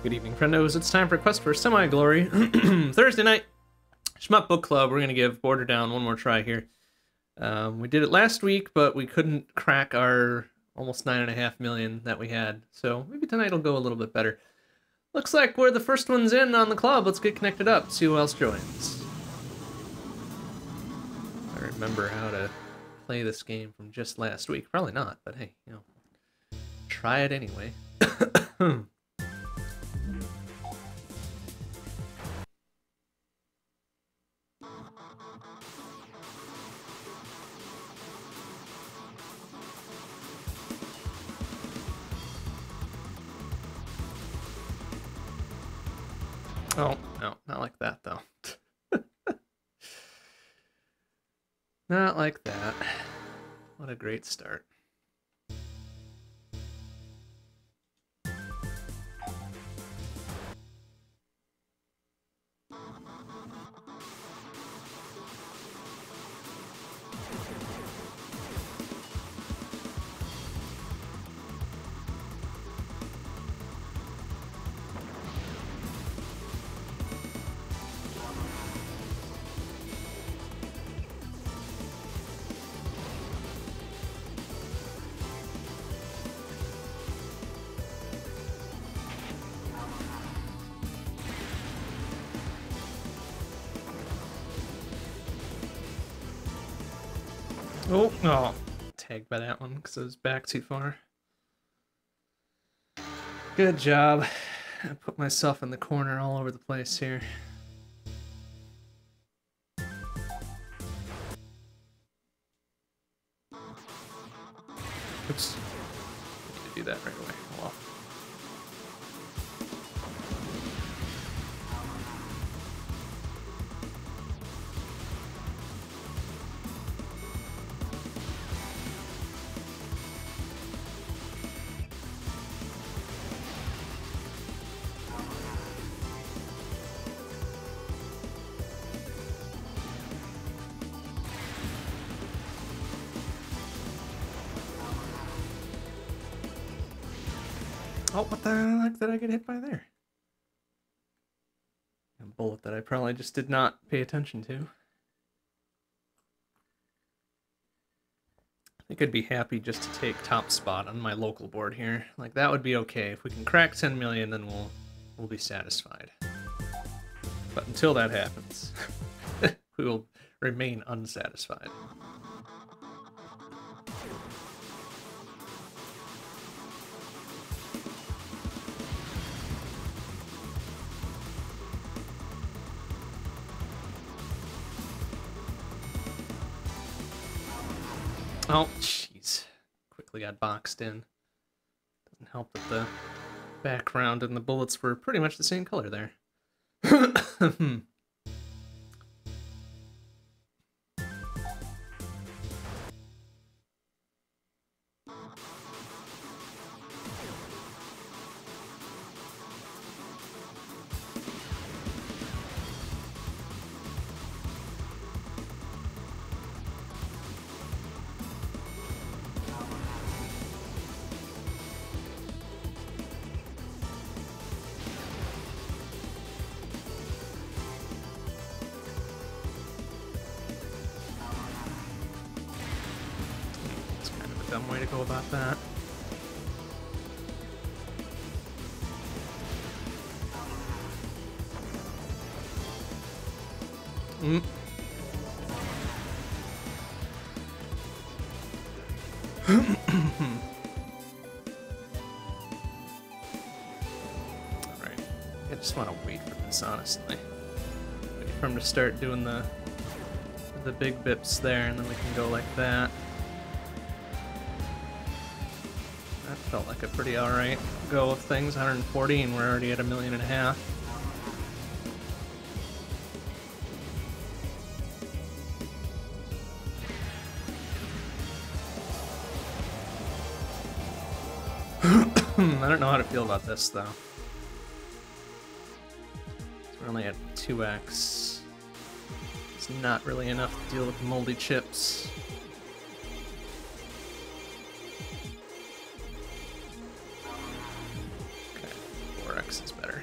Good evening, friendos. It's time for Quest for Semi-Glory. Thursday night, Shmup Book Club. We're going to give Border Down one more try here. Um, we did it last week, but we couldn't crack our almost 9.5 million that we had. So maybe tonight will go a little bit better. Looks like we're the first ones in on the club. Let's get connected up, see who else joins. I remember how to play this game from just last week. Probably not, but hey, you know, try it anyway. Oh, no, not like that, though. not like that. What a great start. Tagged by that one because I was back too far. Good job. I put myself in the corner all over the place here. Bullet that I probably just did not pay attention to. I think I'd be happy just to take top spot on my local board here. Like that would be okay. If we can crack 10 million, then we'll we'll be satisfied. But until that happens, we will remain unsatisfied. Oh, jeez. Quickly got boxed in. Doesn't help that the background and the bullets were pretty much the same color there. Hmm. Start doing the the big bips there, and then we can go like that. That felt like a pretty alright go of things. 140, and we're already at a million and a half. I don't know how to feel about this, though. We're only at 2x. Not really enough to deal with moldy chips. Okay, 4x is better.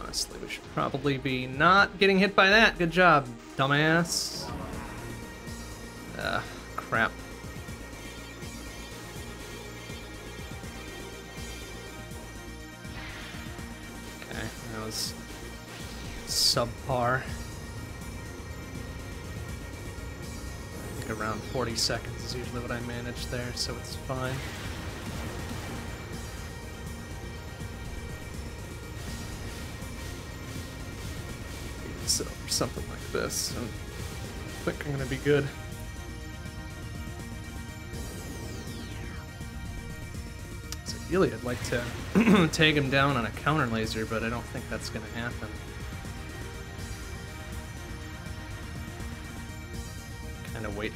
Honestly, we should probably be not getting hit by that. Good job, dumbass. Ah, crap. Okay, that was subpar. I think around 40 seconds is usually what I manage there, so it's fine. So, something like this. I think I'm gonna be good. So ideally I'd like to tag him down on a counter laser, but I don't think that's gonna happen.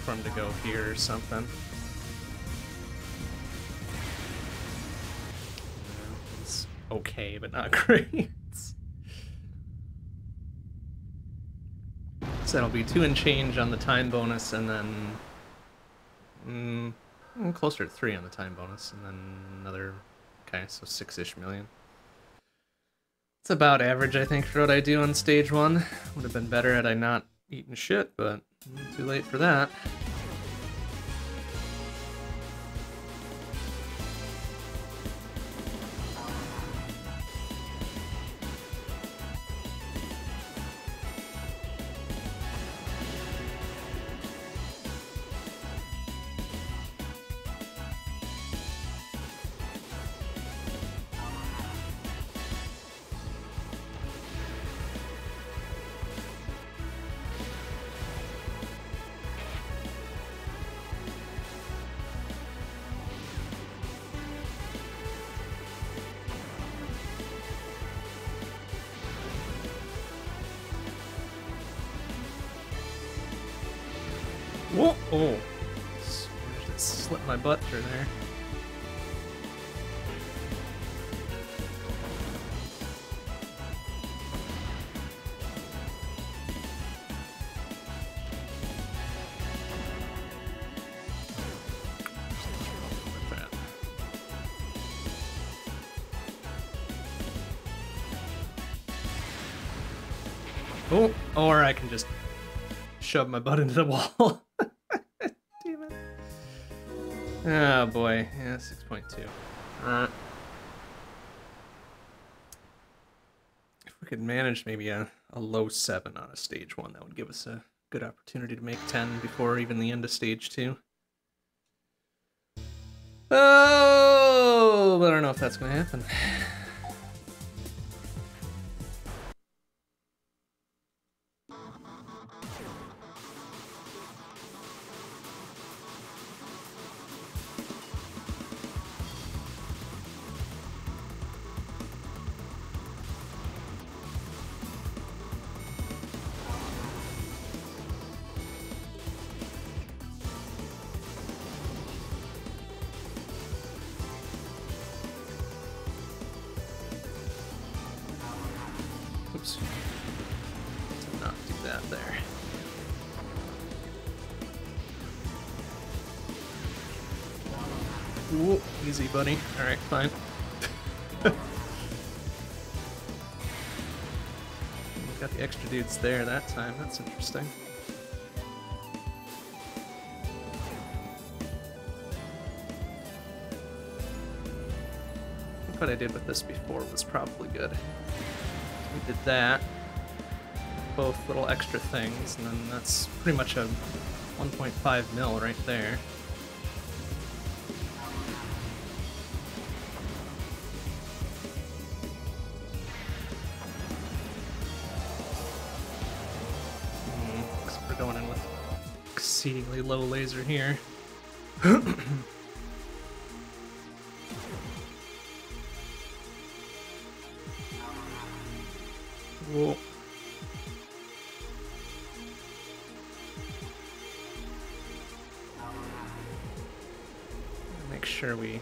For him to go here or something. It's okay, but not great. So that'll be two and change on the time bonus, and then mm, mm, closer to three on the time bonus, and then another. Okay, so six-ish million. It's about average, I think, for what I do on stage one. Would have been better had I not eaten shit, but too late for that. Shove my butt into the wall. Damn it. Oh boy, yeah, 6.2. Uh, if we could manage maybe a, a low 7 on a stage 1, that would give us a good opportunity to make 10 before even the end of stage 2. Oh, but I don't know if that's going to happen. Dudes there that time. That's interesting. I think what I did with this before was probably good. We did that. Both little extra things, and then that's pretty much a 1.5 mil right there. Low laser here. Whoa. Make sure we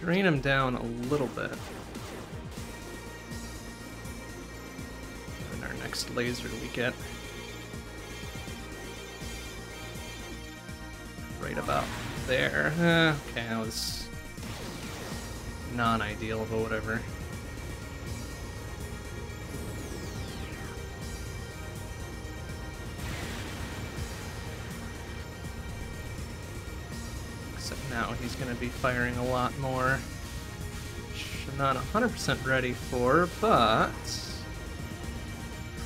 drain him down a little bit. And our next laser we get. Eh, okay, that was non-ideal, but whatever. Except now he's going to be firing a lot more, which I'm not 100% ready for, but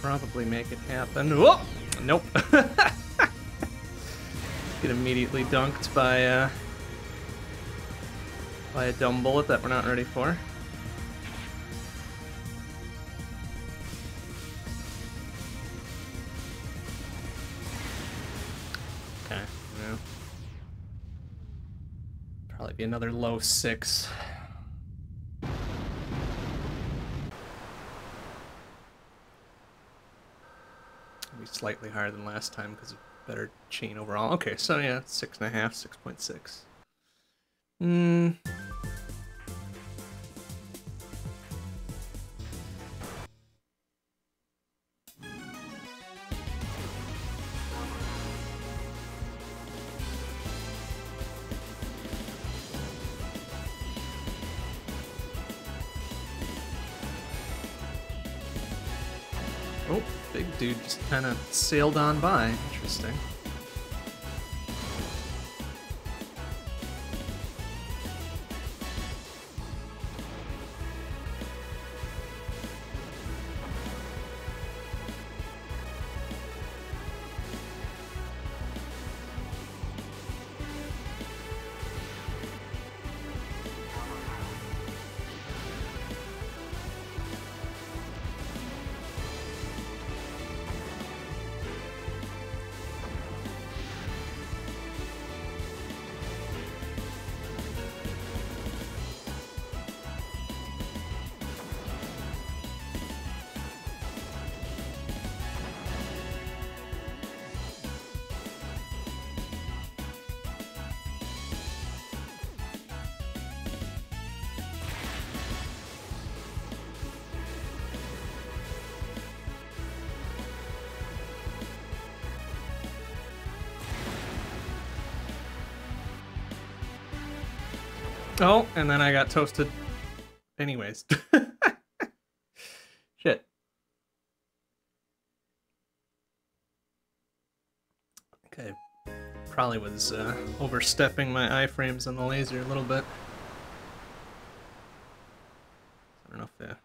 probably make it happen. Nope. Get immediately dunked by uh, by a dumb bullet that we're not ready for. Okay, yeah. Probably be another low six. Be slightly higher than last time because of better chain overall. Okay, so yeah, six and a half, six point six. Hmm. Kind of sailed on by. Interesting. And then I got toasted. Anyways. Shit. Okay. Probably was uh, overstepping my iframes on the laser a little bit. I don't know if the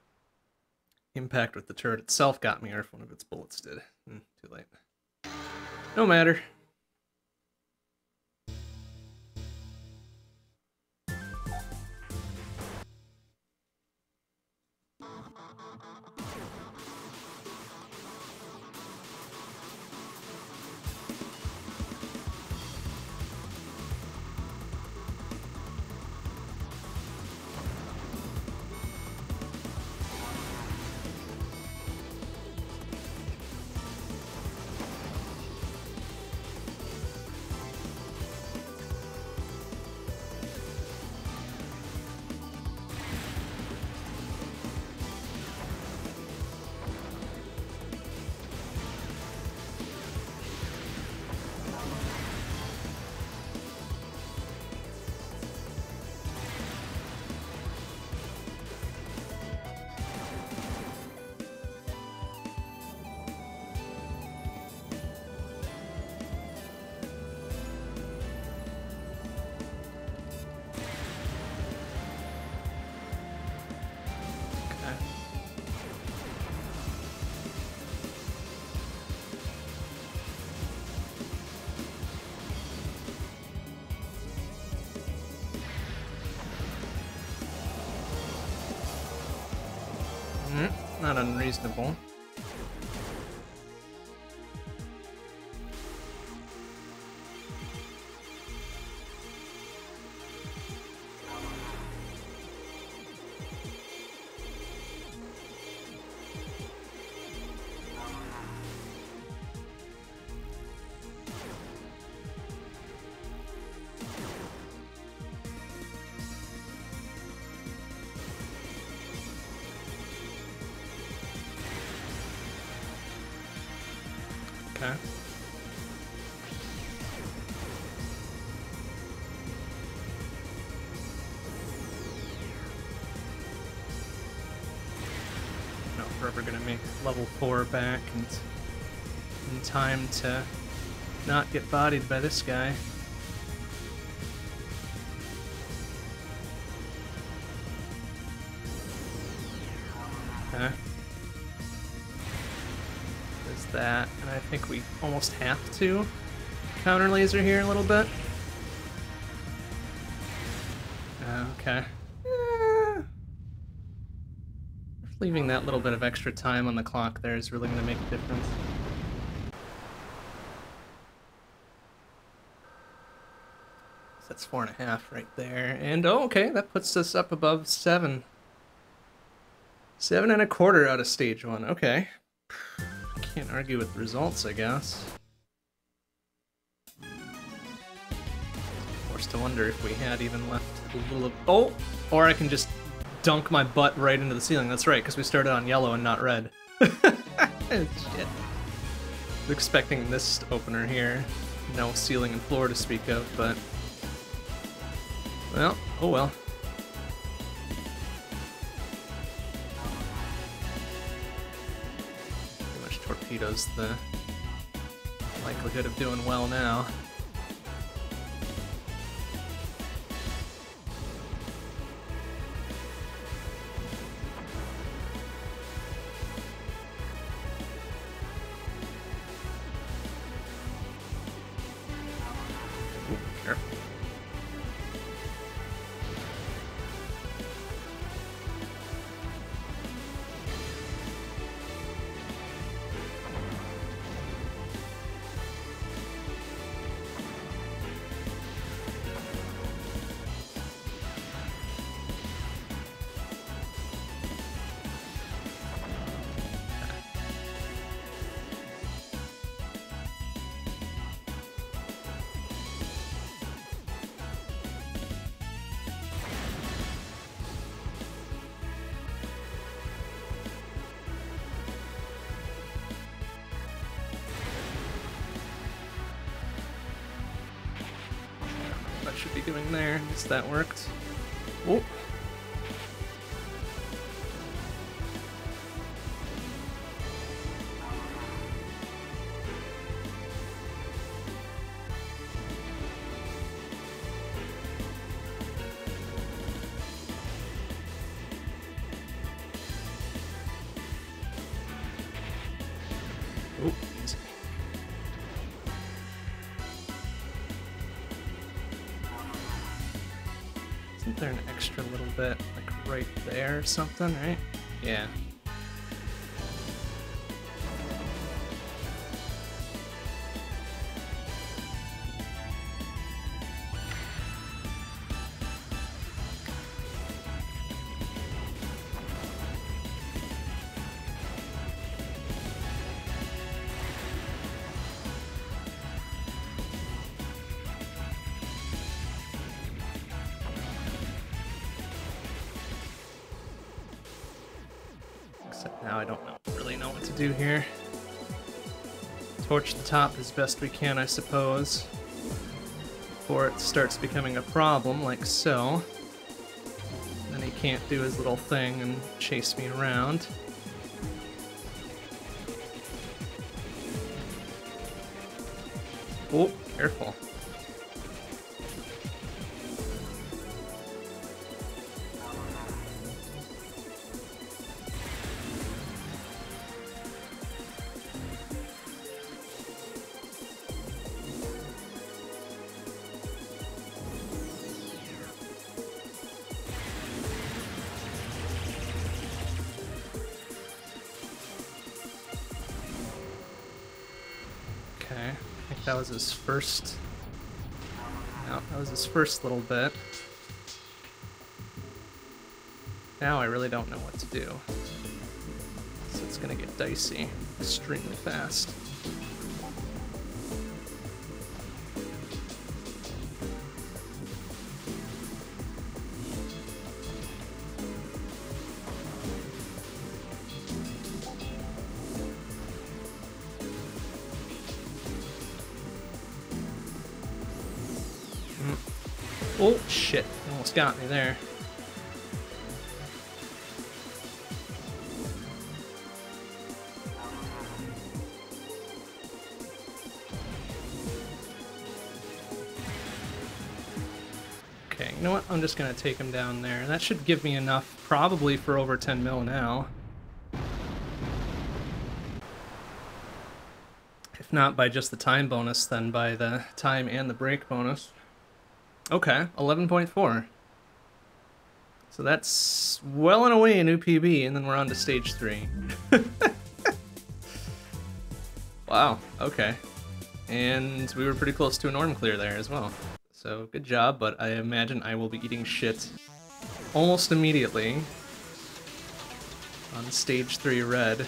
impact with the turret itself got me or if one of its bullets did. Hmm, too late. No matter. Unreasonable. level 4 back and in time to not get bodied by this guy. Huh? There's that, and I think we almost have to counter laser here a little bit. Little bit of extra time on the clock there is really going to make a difference. That's four and a half right there. And, oh, okay, that puts us up above seven. Seven and a quarter out of stage one. Okay. Can't argue with the results, I guess. Forced to wonder if we had even left a little... Oh! Or I can just dunk my butt right into the ceiling. That's right, because we started on yellow and not red. Shit. Expecting this opener here. No ceiling and floor to speak of, but well, oh well. Pretty much torpedoes the likelihood of doing well now. That worked. Or something, right? Yeah. Now I don't know, really know what to do here. Torch the top as best we can, I suppose. Before it starts becoming a problem, like so. Then he can't do his little thing and chase me around. Oh, careful. Was his first... No, that was his first little bit. Now I really don't know what to do. So it's gonna get dicey extremely fast. almost got me there. Okay, you know what? I'm just going to take him down there. That should give me enough, probably, for over 10 mil now. If not by just the time bonus, then by the time and the break bonus. Okay, 11.4. So that's well and away a new PB, and then we're on to stage three. wow, okay. And we were pretty close to a norm clear there as well. So good job, but I imagine I will be eating shit almost immediately on stage three red.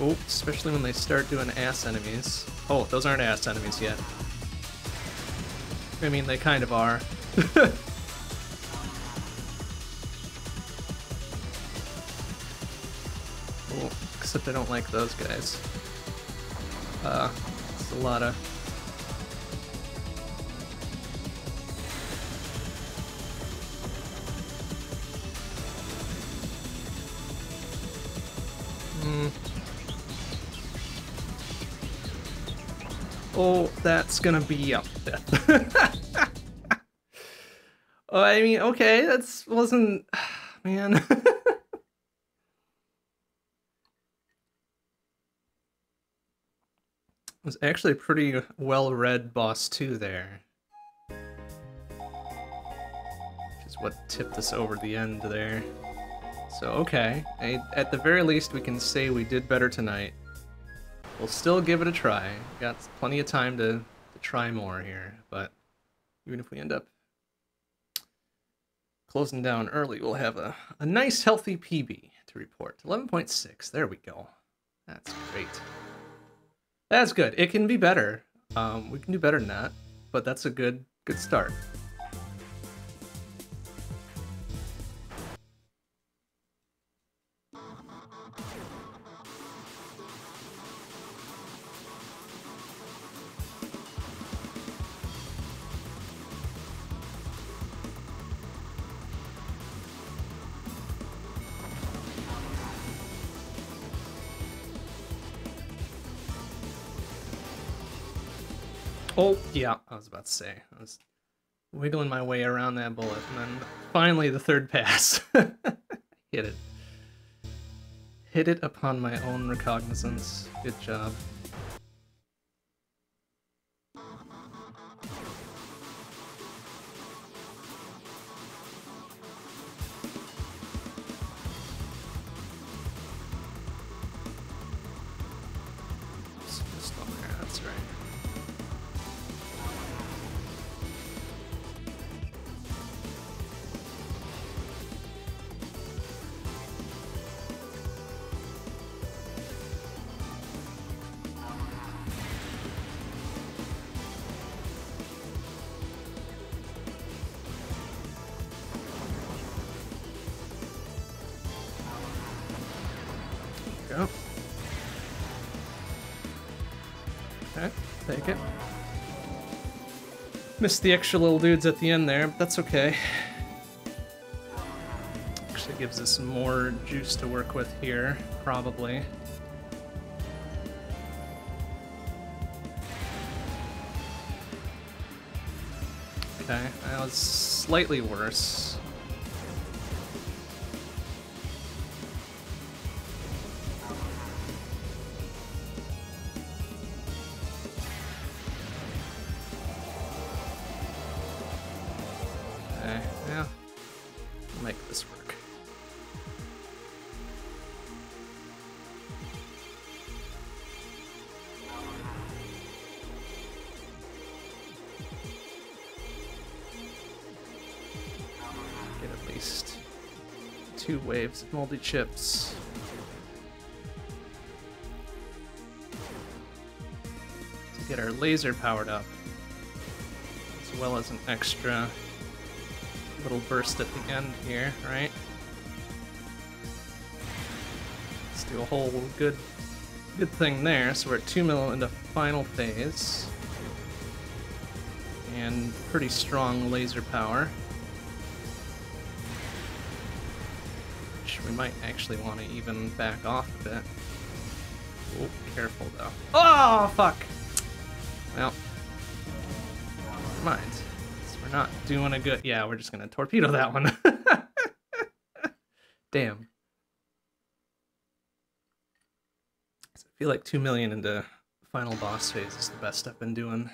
Oh, especially when they start doing ass enemies. Oh, those aren't ass enemies yet. I mean, they kind of are. oh, except I don't like those guys. Uh, it's a lot of... Oh, that's gonna be up there. oh, I mean, okay, that's wasn't, man. was actually a pretty well-read boss too there. Which is what tipped us over the end there. So, okay. I, at the very least, we can say we did better tonight. We'll still give it a try. Got plenty of time to, to try more here, but even if we end up closing down early, we'll have a, a nice healthy PB to report. 11.6, there we go. That's great. That's good. It can be better. Um, we can do better than that, but that's a good good start. I was about to say. I was wiggling my way around that bullet, and then finally the third pass. Hit it. Hit it upon my own recognizance. Good job. Go. Okay, take it. Missed the extra little dudes at the end there, but that's okay. Actually gives us more juice to work with here, probably. Okay, that was slightly worse. Two waves moldy chips. To get our laser powered up. As well as an extra little burst at the end here, right? Let's do a whole good good thing there. So we're at 2 mil into final phase. And pretty strong laser power. might actually want to even back off a bit. Oh, careful though. Oh, fuck! Well, never mind. We're not doing a good. Yeah, we're just gonna torpedo that one. Damn. So I feel like two million into final boss phase is the best I've been doing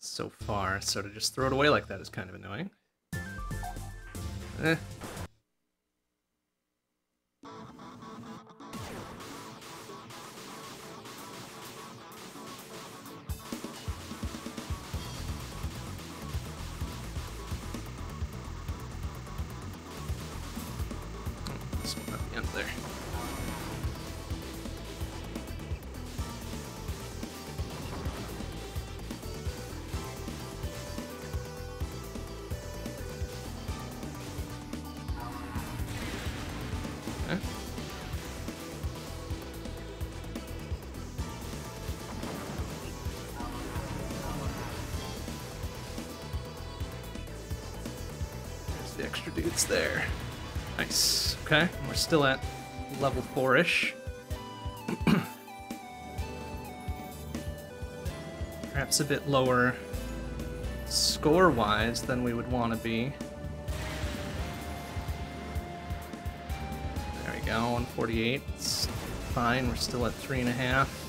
so far. So to just throw it away like that is kind of annoying. Eh. Extra dudes there. Nice. Okay, we're still at level four-ish. Perhaps a bit lower score-wise than we would want to be. There we go, 148. It's fine, we're still at three and a half.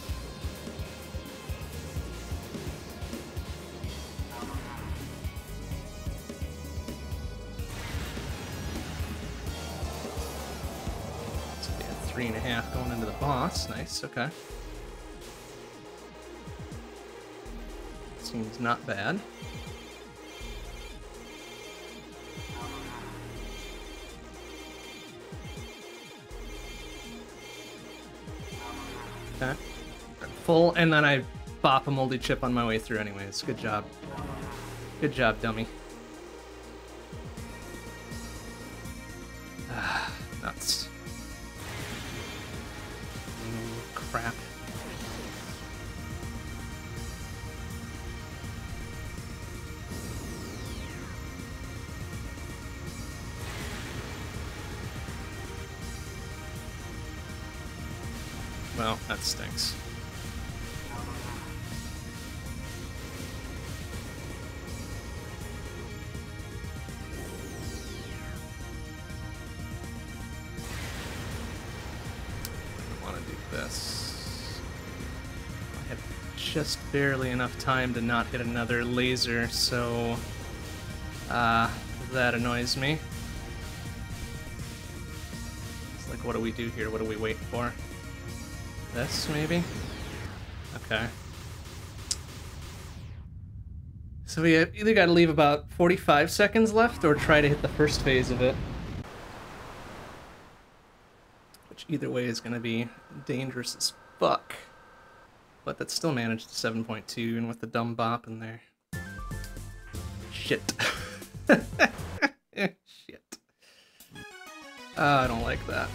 Boss. Nice, okay. Seems not bad. Okay. Full, and then I bop a moldy chip on my way through anyways. Good job. Good job, dummy. Just barely enough time to not hit another laser, so uh, that annoys me. It's like, what do we do here? What are we waiting for? This, maybe? Okay. So we either got to leave about 45 seconds left or try to hit the first phase of it. Which either way is going to be dangerous as fuck. But still managed to 7.2 and with the dumb bop in there. Shit. Shit. Uh, I don't like that.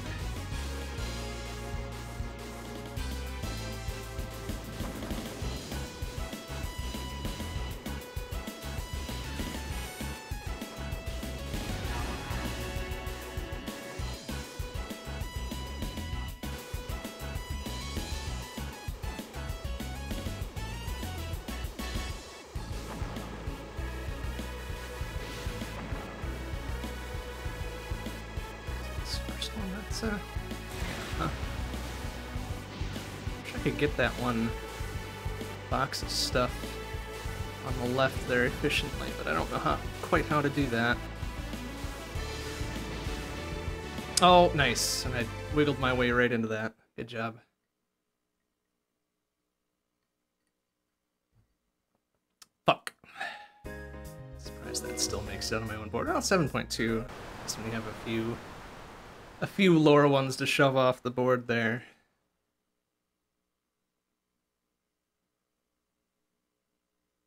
That's uh, huh. Wish I could get that one box of stuff on the left there efficiently, but I don't know how quite how to do that. Oh, nice. And I wiggled my way right into that. Good job. Fuck. Surprised that still makes it on my own board. Oh, 7.2. So we have a few a few lower ones to shove off the board there.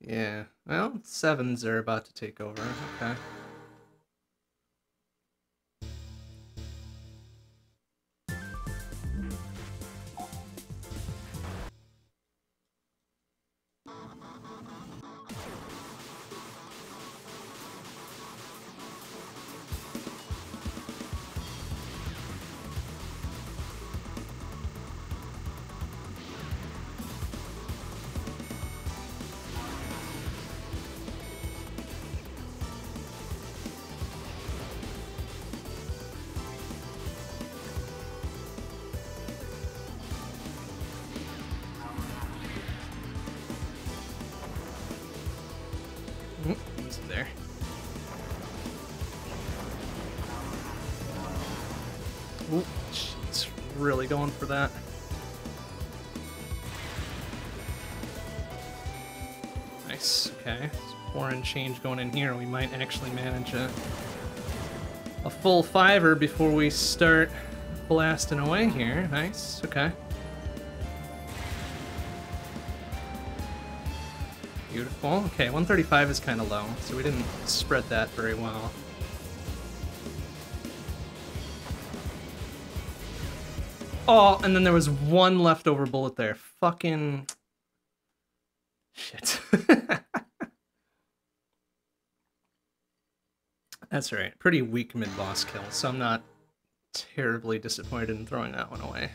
Yeah, well, sevens are about to take over. Okay. For that. Nice, okay. And change going in here. We might actually manage a, a full fiver before we start blasting away here. Nice, okay. Beautiful. Okay, 135 is kind of low, so we didn't spread that very well. Oh, and then there was one leftover bullet there. Fucking... Shit. That's right. Pretty weak mid-boss kill, so I'm not terribly disappointed in throwing that one away.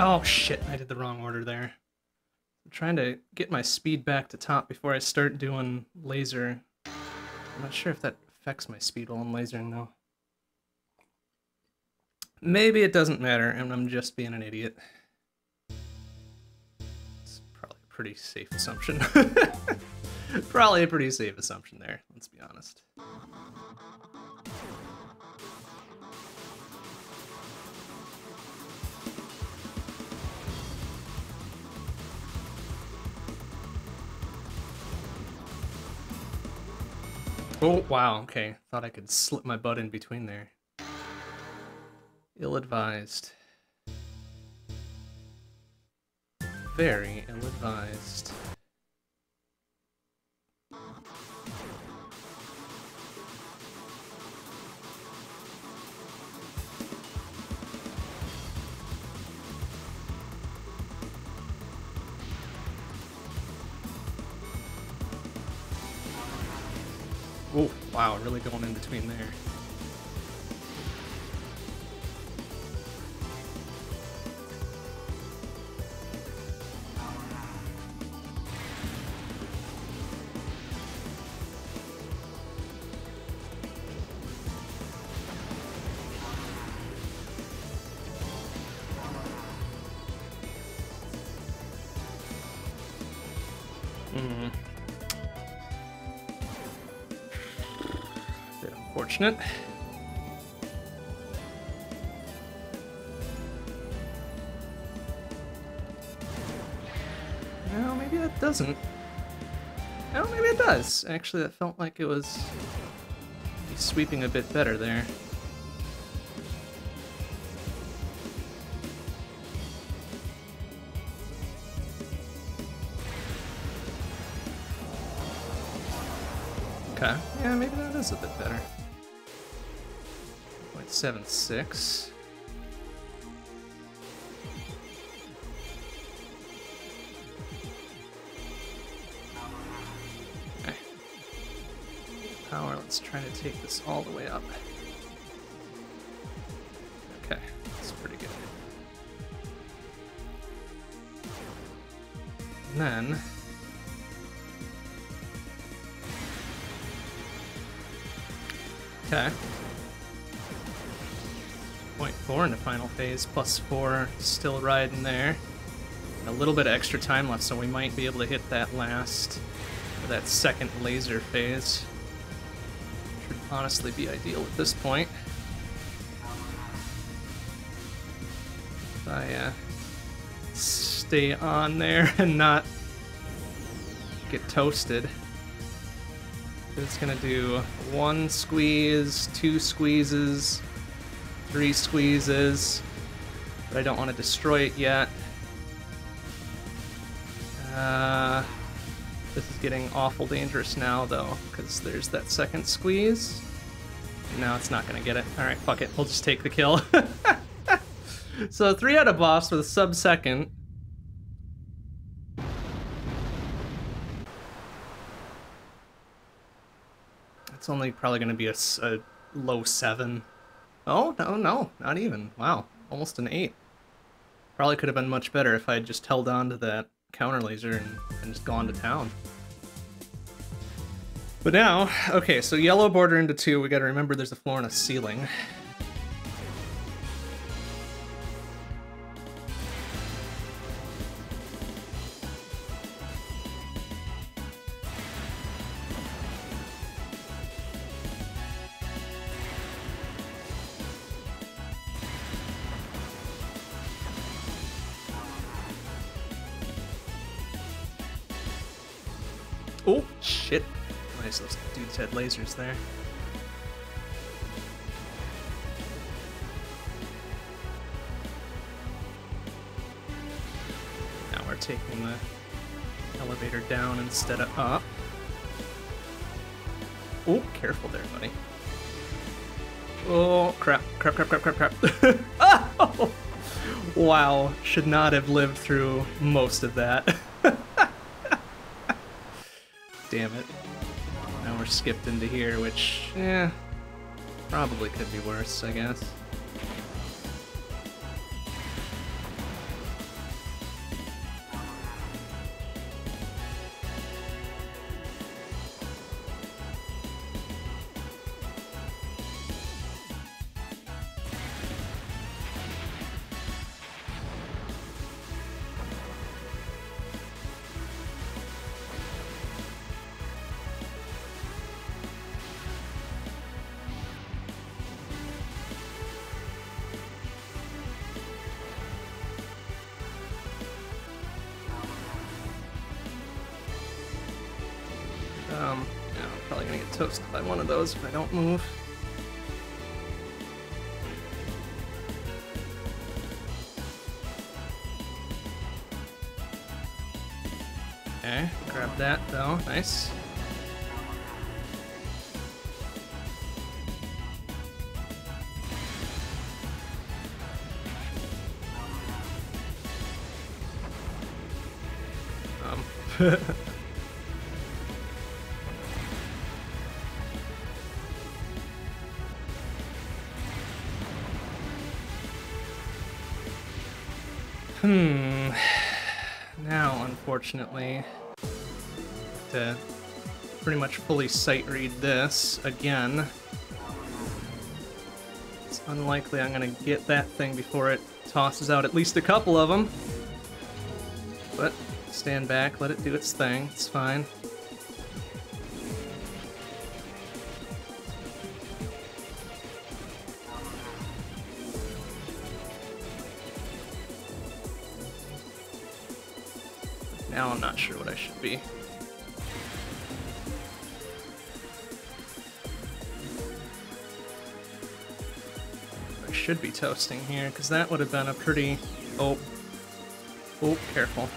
Oh shit, I did the wrong order there. I'm trying to get my speed back to top before I start doing laser. I'm not sure if that affects my speed while I'm lasering though. Maybe it doesn't matter and I'm just being an idiot. It's probably a pretty safe assumption. probably a pretty safe assumption there, let's be honest. Oh, wow, okay. Thought I could slip my butt in between there. Ill-advised. Very ill-advised. Wow, really going in between there. Unfortunate. No, maybe that doesn't. Oh, maybe it does. Actually, that felt like it was sweeping a bit better there. Okay. Yeah, maybe that is a bit better. 0.76. Okay. Power, let's try to take this all the way up. Okay, that's pretty good. And then... phase, plus four still riding there. A little bit of extra time left, so we might be able to hit that last, that second laser phase. Should honestly be ideal at this point. If I uh, stay on there and not get toasted. It's gonna do one squeeze, two squeezes, three squeezes, but I don't want to destroy it yet. Uh, this is getting awful dangerous now, though, because there's that second squeeze. No, it's not gonna get it. All right, fuck it. We'll just take the kill. so three out of boss with a sub second. It's only probably gonna be a, a low seven. Oh no, no, not even. Wow, almost an eight. Probably could have been much better if I had just held on to that counter laser and, and just gone to town. But now, okay, so yellow border into two, we gotta remember there's a floor and a ceiling. Oh, shit. Nice, those dudes had lasers there. Now we're taking the elevator down instead of up. Oh, careful there, buddy. Oh, crap, crap, crap, crap, crap, crap. oh! Wow, should not have lived through most of that. Damn it. Now we're skipped into here, which, yeah, probably could be worse, I guess. If I don't move. Unfortunately, to pretty much fully sight read this again. It's unlikely I'm gonna get that thing before it tosses out at least a couple of them. But stand back, let it do its thing. It's fine. I should be toasting here, because that would have been a pretty... Oh. Oh, careful.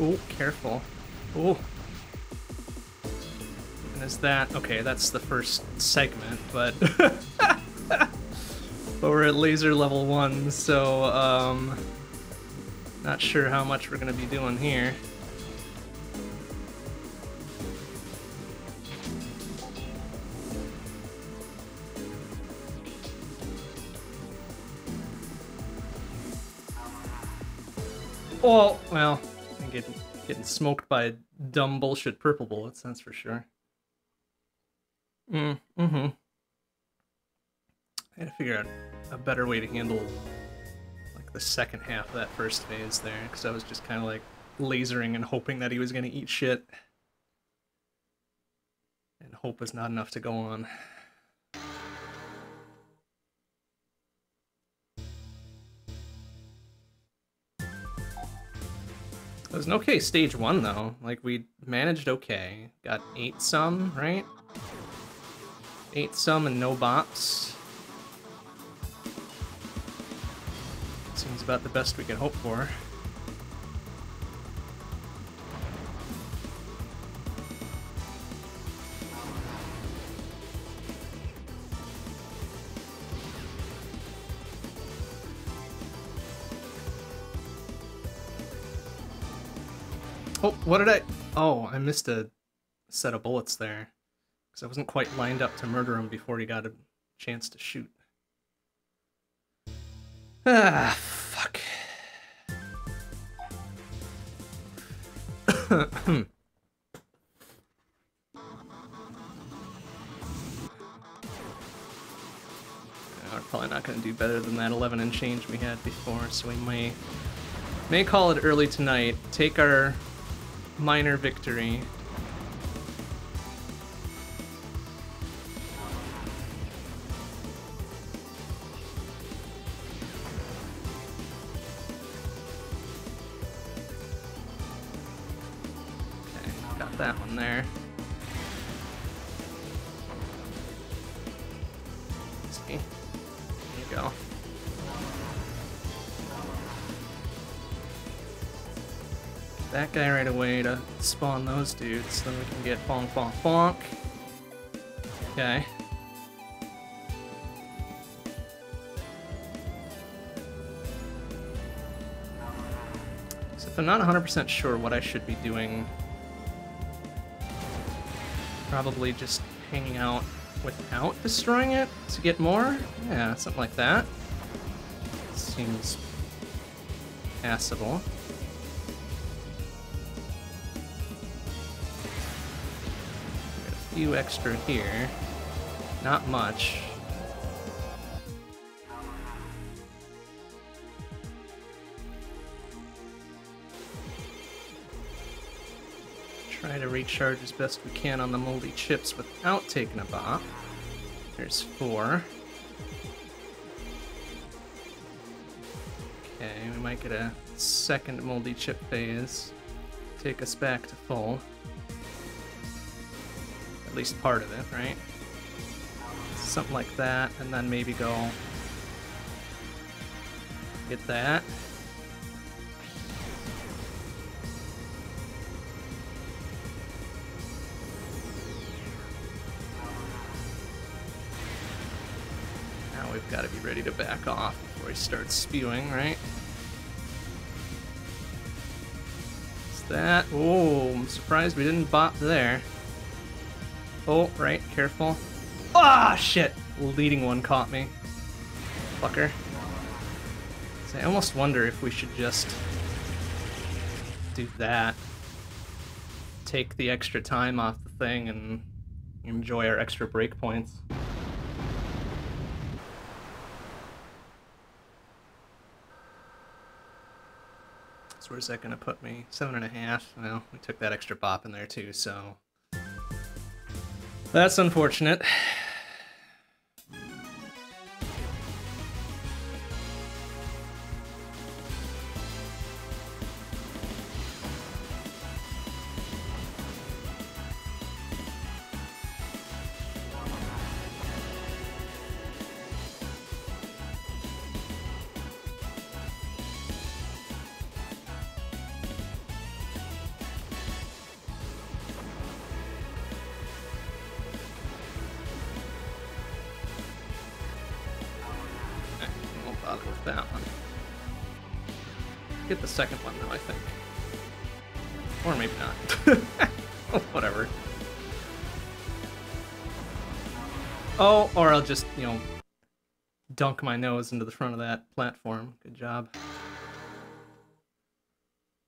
Oh, careful. Oh. And is that okay? That's the first segment, but but we're at laser level one, so um, not sure how much we're gonna be doing here. Oh well, I'm getting getting smoked by dumb bullshit purple bullets. That's for sure. Mm, mm-hmm. I to figure out a better way to handle the second half of that first phase there, because I was just kind of like lasering and hoping that he was gonna eat shit. And hope was not enough to go on. It was an okay stage one though. Like we managed okay. Got eight some, right? Eight some and no bops. About the best we can hope for. Oh, what did I... Oh, I missed a set of bullets there. Because I wasn't quite lined up to murder him before he got a chance to shoot. Ah, we're probably not going to do better than that 11 and change we had before, so we may may call it early tonight. Take our minor victory. There you go. that guy right away to spawn those dudes. Then we can get bonk, bonk, bonk. Okay. So if I'm not 100% sure what I should be doing, probably just hanging out without destroying it to get more? Yeah, something like that. Seems passable. A few extra here. Not much. To recharge as best we can on the moldy chips without taking a bop. There's four. Okay, we might get a second moldy chip phase. Take us back to full At least part of it, right? Something like that, and then maybe go get that. Starts spewing, right? Is that? Oh, I'm surprised we didn't bop there. Oh, right, careful. Ah, shit! Leading one caught me. Fucker. So I almost wonder if we should just do that. Take the extra time off the thing and enjoy our extra breakpoints. So where's that gonna put me? Seven and a half. Well, we took that extra bop in there too, so that's unfortunate. Second one now, I think. Or maybe not. whatever. Oh, or I'll just, you know, dunk my nose into the front of that platform. Good job.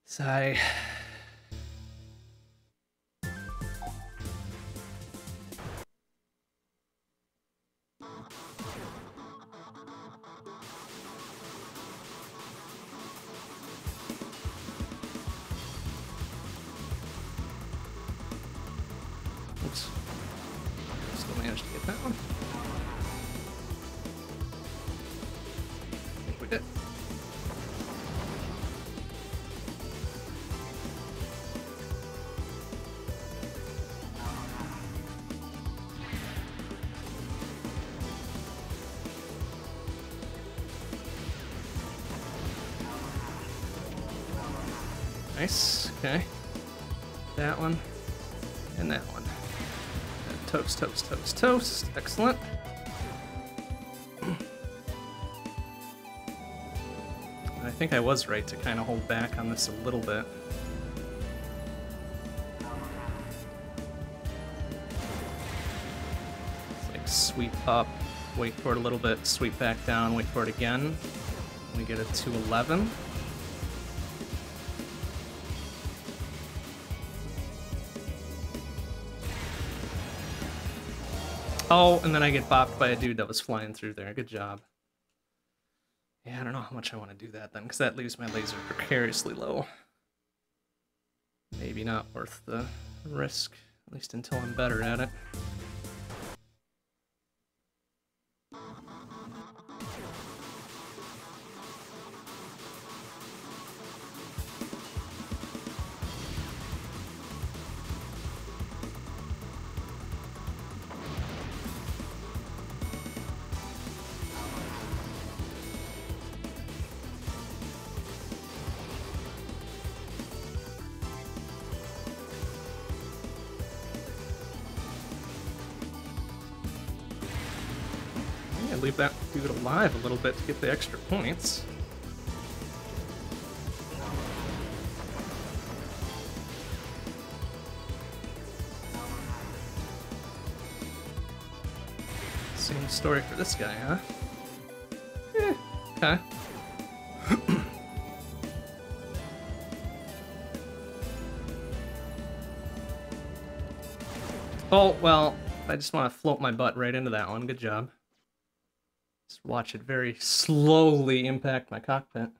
Sigh. toast. Excellent. I think I was right to kind of hold back on this a little bit. It's like sweep up, wait for it a little bit, sweep back down, wait for it again. We get a 211. Oh, and then I get bopped by a dude that was flying through there. Good job. Yeah, I don't know how much I want to do that then, because that leaves my laser precariously low. Maybe not worth the risk, at least until I'm better at it. Leave that dude alive a little bit to get the extra points. Same story for this guy, huh? Eh, okay. oh, well, I just want to float my butt right into that one. Good job. Watch it very slowly impact my cockpit.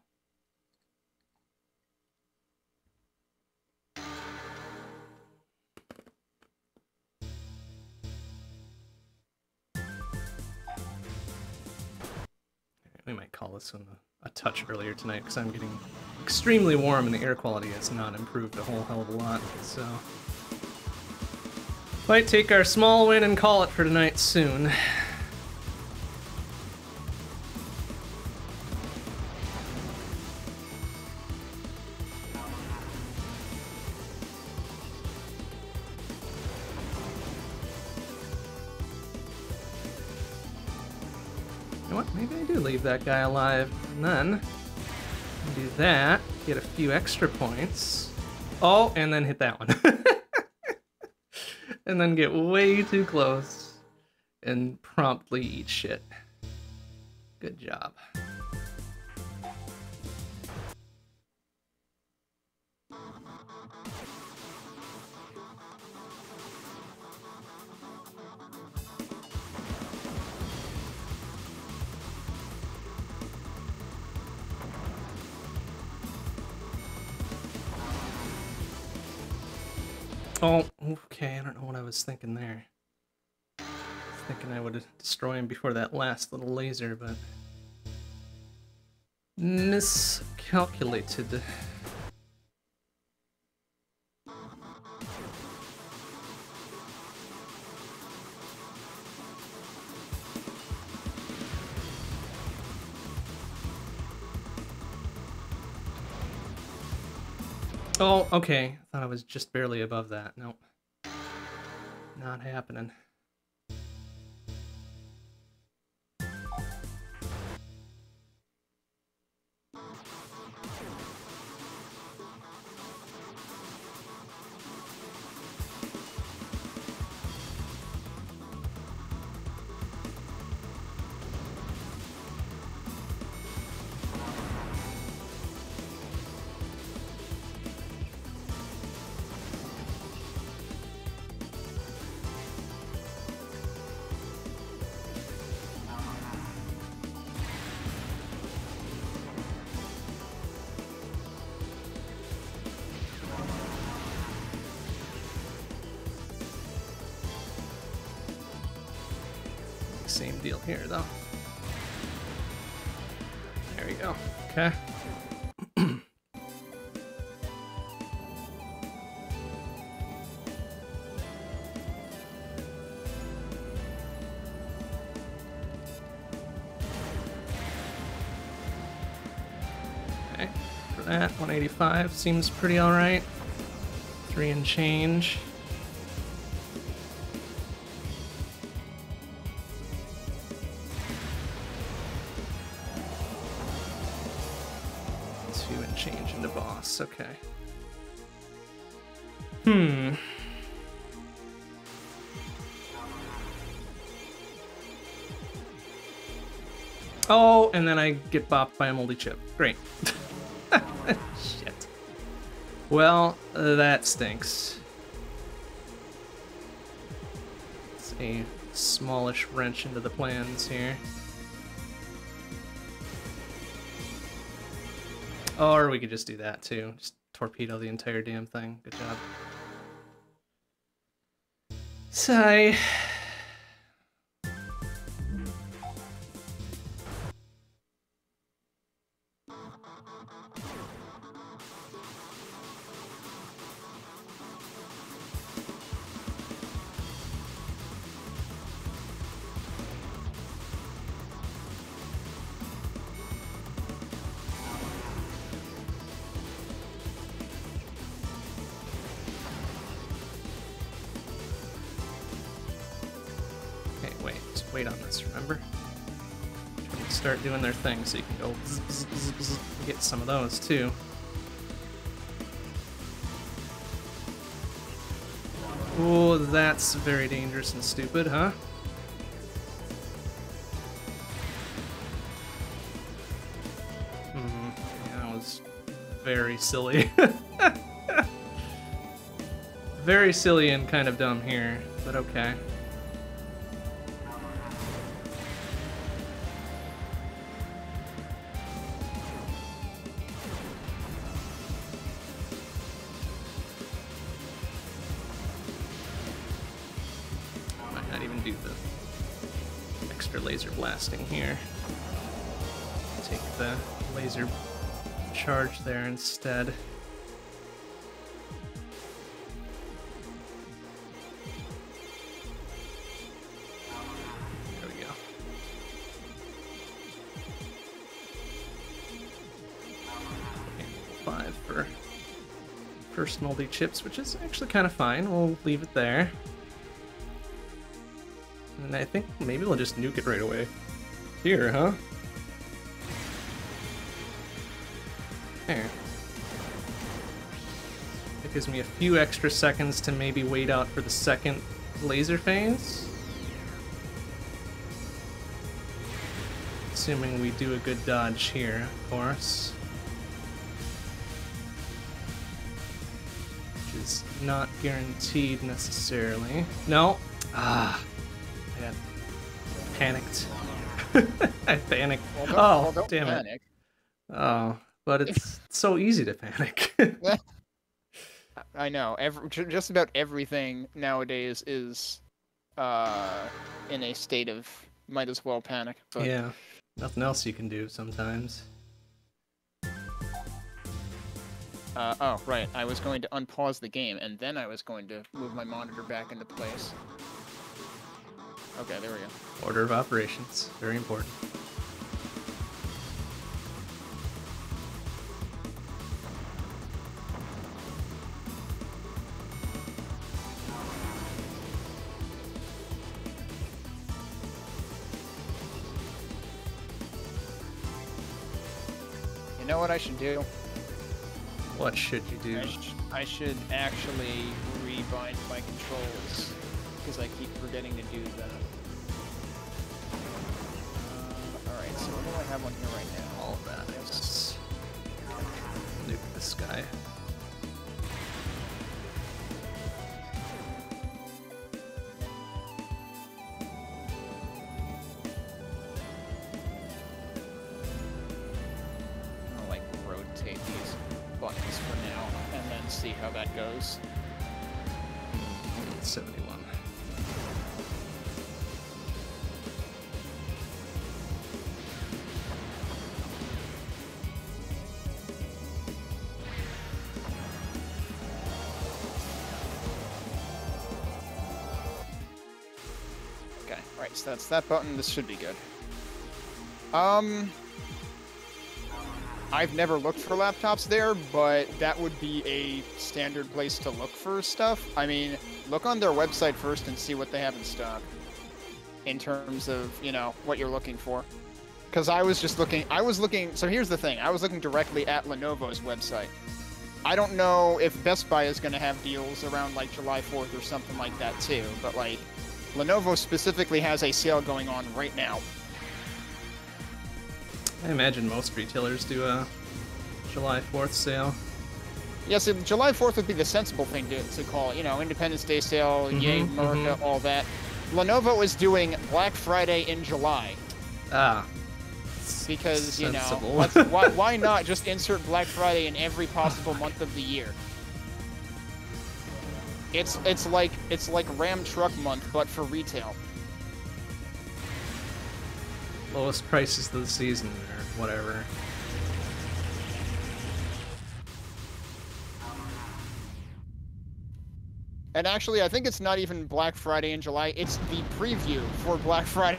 We might call this one a, a touch earlier tonight because I'm getting extremely warm and the air quality has not improved a whole hell of a lot. So might take our small win and call it for tonight soon. Leave that guy alive. And then do that, get a few extra points. Oh, and then hit that one. and then get way too close and promptly eat shit. Good job. Was thinking there. I was thinking I would destroy him before that last little laser, but... Miscalculated. Oh, okay. I thought I was just barely above that. Nope. Not happening. Same deal here, though. There we go. Okay. okay, for at 185 seems pretty alright. Three and change. Get bopped by a moldy chip. Great. Shit. Well, uh, that stinks. It's a smallish wrench into the plans here. Or we could just do that too. Just torpedo the entire damn thing. Good job. Sigh. Doing their thing so you can go zzz, zzz, zzz, get some of those too. Oh, that's very dangerous and stupid, huh? Hmm, that was very silly. very silly and kind of dumb here, but okay. Instead. There we go. Okay, Five for first moldy chips, which is actually kind of fine. We'll leave it there. And I think maybe we'll just nuke it right away. Here, huh? Gives me a few extra seconds to maybe wait out for the second laser phase. Assuming we do a good dodge here, of course. Which is not guaranteed necessarily. No. Ah. I got panicked. I panicked. Well, oh, well, damn it. panic. Oh, but it's so easy to panic. I know. Every, just about everything nowadays is uh, in a state of might as well panic. But yeah, nothing else you can do sometimes. Uh, oh, right. I was going to unpause the game, and then I was going to move my monitor back into place. Okay, there we go. Order of operations, very important. What I should do? What should you do? I, sh- I should actually rebind my controls because I keep forgetting to do that. Uh, Alright, so what do I have on here right now? All of that. Yes. Nuke this guy. Buttons for now and then see how that goes. 71. Okay, right, so that's that button. This should be good. Um. I've never looked for laptops there, but that would be a standard place to look for stuff. I mean, look on their website first and see what they have in stock in terms of, you know, what you're looking for. Because I was just looking, I was looking, so here's the thing, I was looking directly at Lenovo's website. I don't know if Best Buy is going to have deals around like July 4th or something like that too, but like Lenovo specifically has a sale going on right now. I imagine most retailers do a July 4th sale. Yes, yeah, so July 4th would be the sensible thing to, to call, you know, Independence Day sale, mm-hmm, yay, America, mm-hmm. all that. Lenovo is doing Black Friday in July. Ah. Because, sensible. you know, why, why not just insert Black Friday in every possible month of the year? It's it's like it's like Ram Truck Month, but for retail. Lowest prices of the season, whatever. And actually, I think it's not even Black Friday in July. It's the preview for Black Friday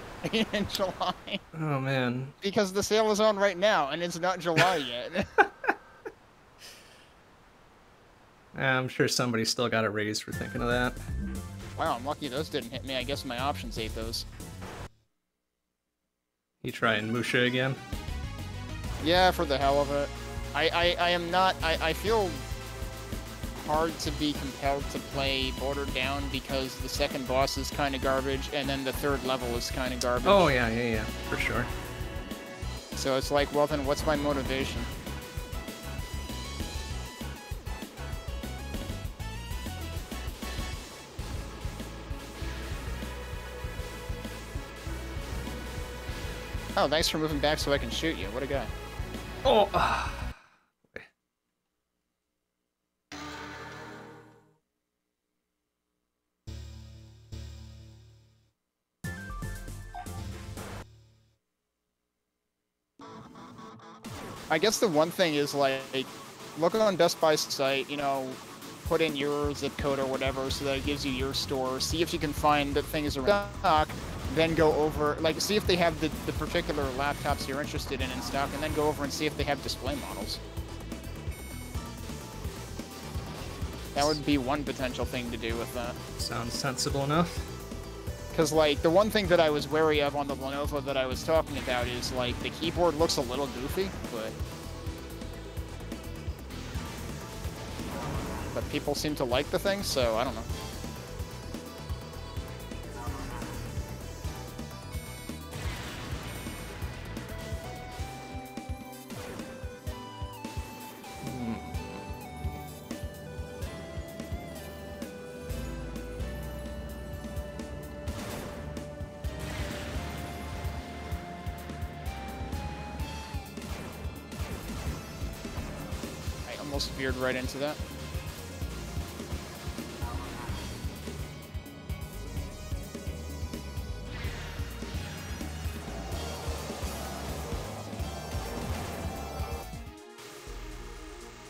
in July. Oh, man. Because the sale is on right now, and it's not July yet. I'm sure somebody still got a raise for thinking of that. Wow, I'm lucky those didn't hit me. I guess my options ate those. You trying Musha again? Yeah, for the hell of it. I, I, I am not... I, I feel hard to be compelled to play Border Down because the second boss is kind of garbage, and then the third level is kind of garbage. Oh, yeah, yeah, yeah, for sure. So it's like, well then, what's my motivation? Oh, thanks for moving back so I can shoot you. What a guy. Oh. I guess the one thing is like, look on Best Buy's site, you know, put in your zip code or whatever so that it gives you your store. See if you can find the things around stock then go over, like, see if they have the, the particular laptops you're interested in in stock, and then go over and see if they have display models. That would be one potential thing to do with that. Sounds sensible enough. Because, like, the one thing that I was wary of on the Lenovo that I was talking about is, like, the keyboard looks a little goofy, but... But people seem to like the thing, so I don't know. Right into that.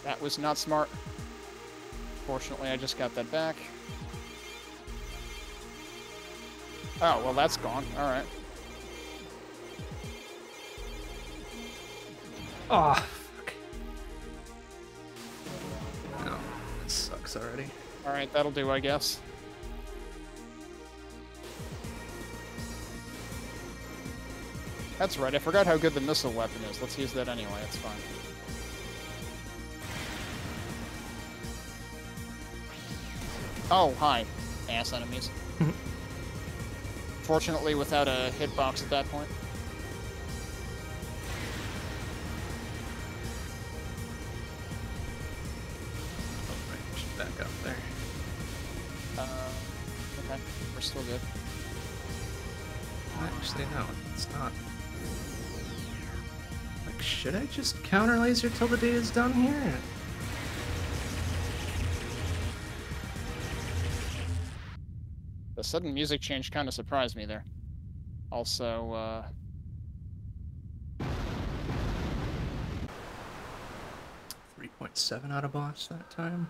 That was not smart. Fortunately, I just got that back. Oh, well, that's gone. All right. Oh, already. Alright, that'll do, I guess. That's right, I forgot how good the missile weapon is. Let's use that anyway, it's fine. Oh, hi, ass enemies. Fortunately, without a hitbox at that point. Just counter laser till the day is done here? The sudden music change kind of surprised me there. Also, uh... 3.7 out of boss that time.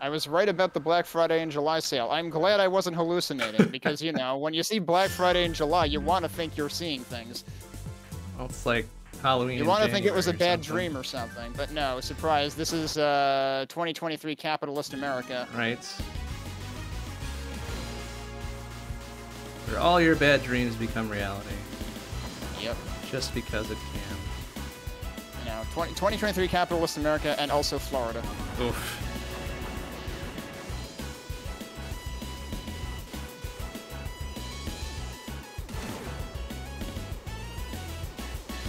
I was right about the Black Friday and July sale. I'm glad I wasn't hallucinating because, you know, when you see Black Friday in July, you want to think you're seeing things. Well, it's like Halloween. You want to think it was a bad something, dream or something, but no, surprise. This is uh 2023 capitalist America. Right. Where all your bad dreams become reality, Yep. just because it can. You know, 20, 2023 capitalist America and also Florida. Oof.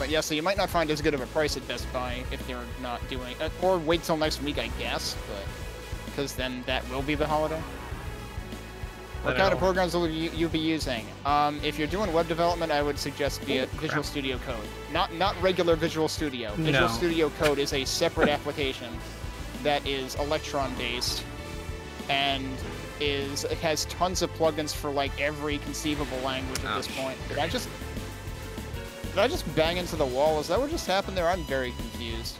But yeah, so you might not find as good of a price at Best Buy if they're not doing, uh, or wait till next week, I guess. But because then that will be the holiday. What kind of programs will you, you be using? Um, if you're doing web development, I would suggest via Visual. Studio Code. Not not regular Visual Studio. Visual No. Studio Code is a separate application that is Electron based and is has tons of plugins for like every conceivable language at this point. Did I just did I just bang into the wall? Is that what just happened there? I'm very confused.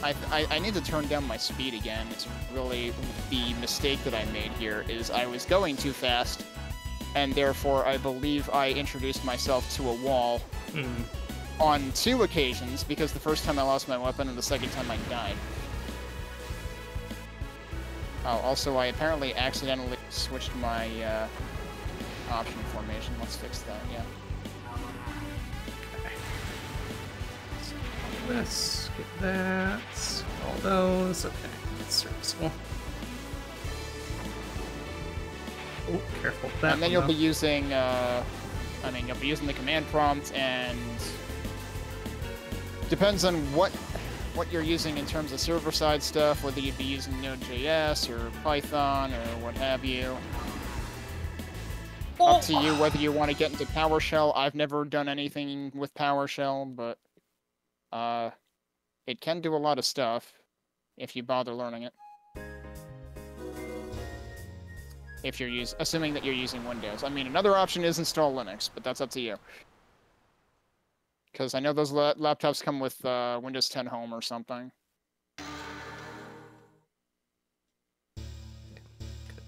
I, I, I need to turn down my speed again. It's really the mistake that I made here is I was going too fast, and therefore I believe I introduced myself to a wall Mm. on two occasions because the first time I lost my weapon and the second time I died. Oh, also I apparently accidentally switched my uh, option formation. Let's fix that, yeah. This, get that, all those. Okay, that's serviceable. Oh, careful that. and then you'll though. be using, uh, I mean, you'll be using the command prompt, and depends on what what you're using in terms of server-side stuff, whether you'd be using Node.js or Python or what have you. Up to you whether you want to get into PowerShell. I've never done anything with PowerShell, but uh, it can do a lot of stuff if you bother learning it. If you're using, assuming that you're using Windows. I mean, another option is install Linux, but that's up to you. Because I know those la- laptops come with uh, Windows 10 Home or something.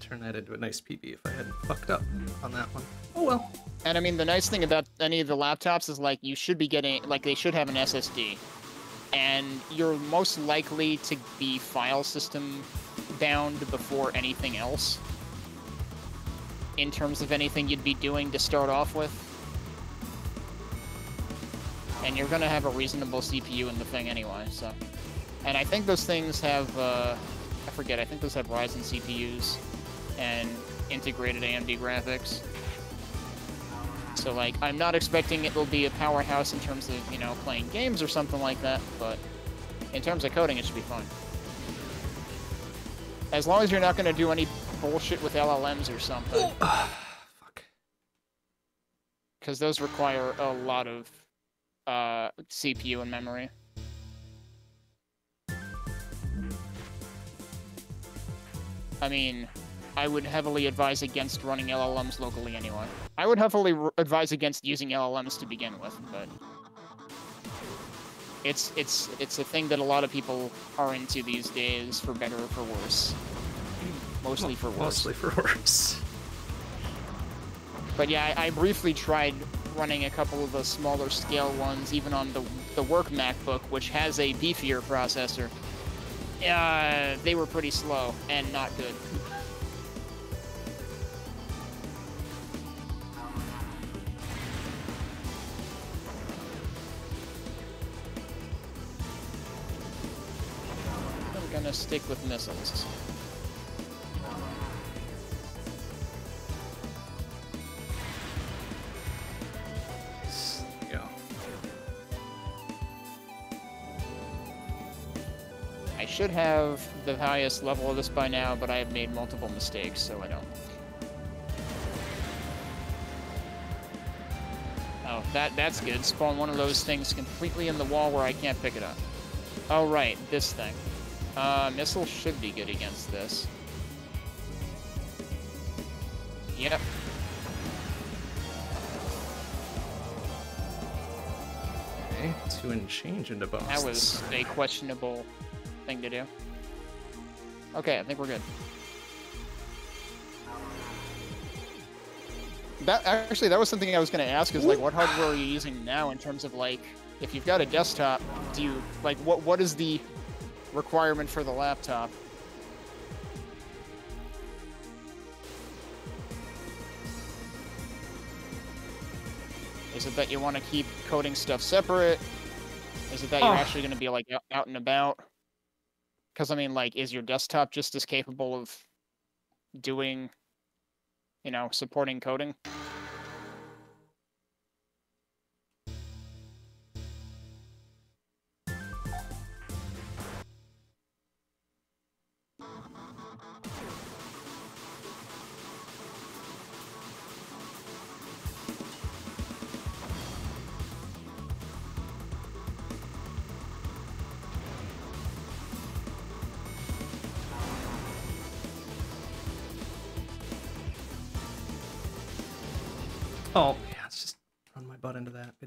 Turn that into a nice PB if I hadn't fucked up on that one. Oh well. And I mean, the nice thing about any of the laptops is like you should be getting, like they should have an SSD. And you're most likely to be file system bound before anything else. In terms of anything you'd be doing to start off with. And you're gonna have a reasonable CPU in the thing anyway, so. And I think those things have, uh, I forget, I think those have Ryzen CPUs and integrated AMD graphics. So like, I'm not expecting it will be a powerhouse in terms of, you know, playing games or something like that, but in terms of coding, it should be fine. As long as you're not going to do any bullshit with LLMs or something, Fuck. because those require a lot of uh, CPU and memory. I mean, I would heavily advise against running LLMs locally anyway. I would heavily advise against using LLMs to begin with, but it's it's it's a thing that a lot of people are into these days, for better or for worse. Mostly for worse. Mostly for worse. But yeah, I, I briefly tried running a couple of the smaller scale ones, even on the the work MacBook, which has a beefier processor. Uh, they were pretty slow and not good. gonna stick with missiles. Go. I should have the highest level of this by now, but I have made multiple mistakes, so I don't. Oh, that that's good. Spawn one of those things completely in the wall where I can't pick it up. Oh, right, this thing. Uh, missile should be good against this. Yep. Okay, two and change into bonus. That was a questionable thing to do. Okay, I think we're good. That actually, that was something I was going to ask. Is like, what hardware are you using now in terms of like if you've got a desktop, do you like what what is the requirement for the laptop? Is it that you want to keep coding stuff separate? Is it that you're Oh. actually going to be like out, out and about? Because I mean, like, is your desktop just as capable of doing, you know, supporting coding?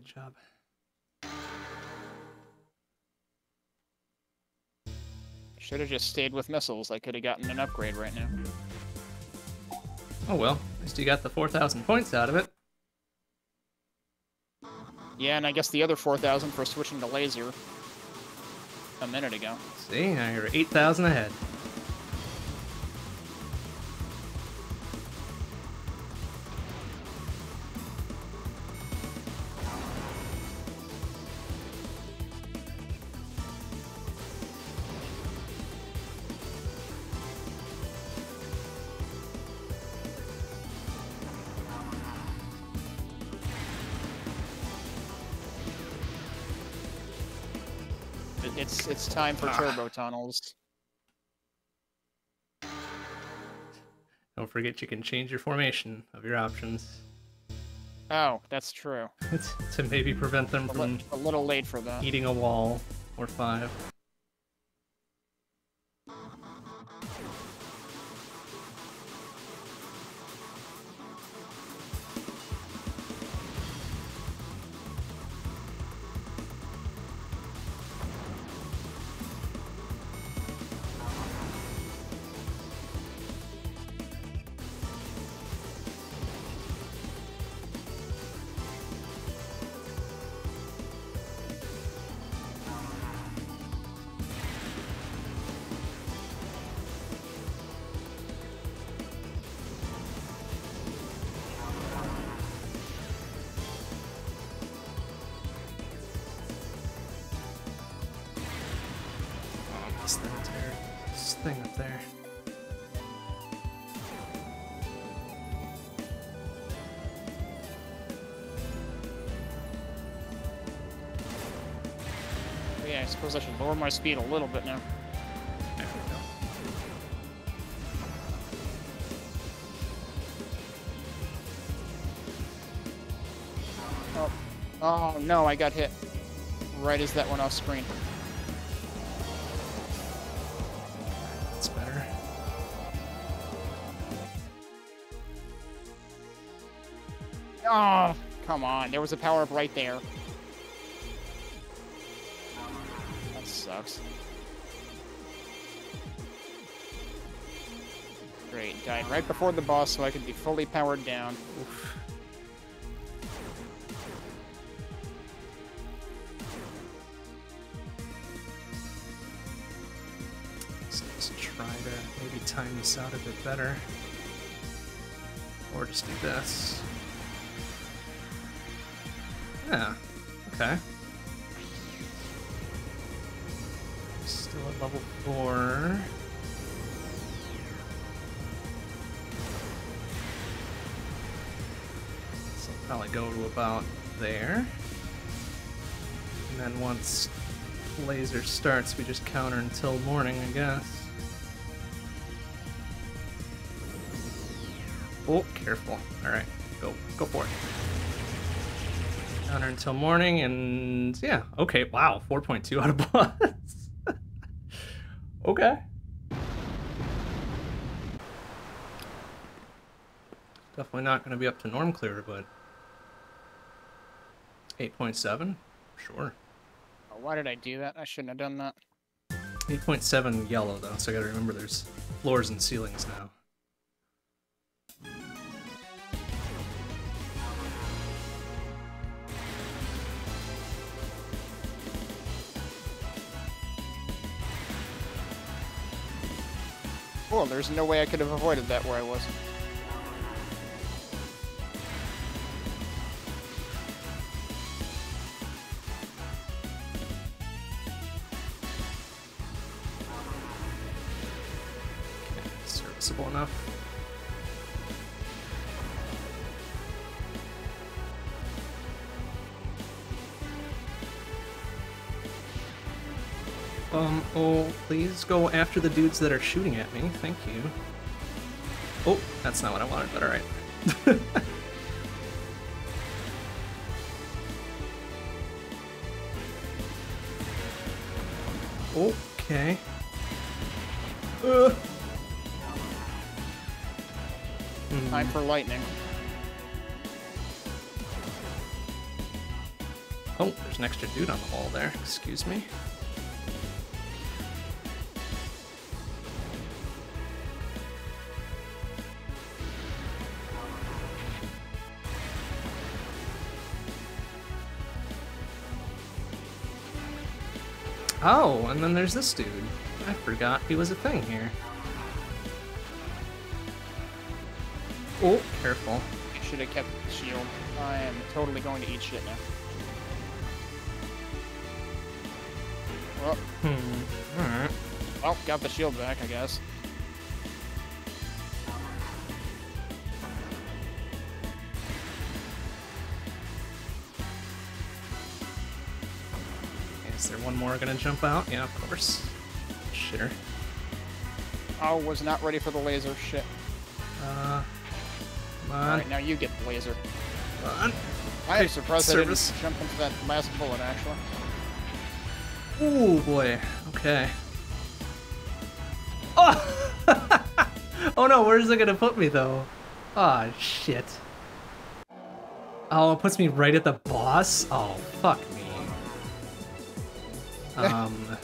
Good job. Should have just stayed with missiles. I could have gotten an upgrade right now. Oh well, at least you got the 4,000 points out of it. Yeah, and I guess the other 4,000 for switching to laser a minute ago. See, now you're 8,000 ahead. Time for Ah. turbo tunnels. Don't forget you can change your formation of your options Oh, that's true. to maybe prevent them A, from a little late for that. eating a wall or five. Thing up there. Oh, yeah, I suppose I should lower my speed a little bit now. There we go. Oh, oh no, I got hit. Right as that went off screen. Come on. There was a power up right there. That sucks. Great. Died right before the boss so I could be fully powered down. Oof. Let's try to maybe time this out a bit better. Or just do this. Starts, we just counter until morning, I guess. Oh, careful. Alright, go go for it. Counter until morning, and yeah, okay, wow, 4.2 out of plus. okay. Definitely not going to be up to norm clear, but 8.7? Sure why did I do that? I shouldn't have done that. 8.7 yellow, though, so I gotta remember there's floors and ceilings now. Well, there's no way I could have avoided that where I was. Serviceable enough. Um, oh, please go after the dudes that are shooting at me. Thank you. Oh, that's not what I wanted, but alright. okay. An extra dude on the wall there. Excuse me. Oh, and then there's this dude. I forgot he was a thing here. Oh, careful. Should have kept the shield. I am totally going to eat shit now. Well, Hmm. Alright. well, got the shield back, I guess. Is there one more gonna jump out? Yeah, of course. Shitter. I was not ready for the laser shit. Uh, come on, Alright, now you get the laser. come on. I am surprised service. I didn't jump into that last bullet, actually. Ooh, boy. Okay. Oh! oh no, where's it gonna put me though? Ah, shit. Oh, it puts me right at the boss? Oh, fuck me. Um,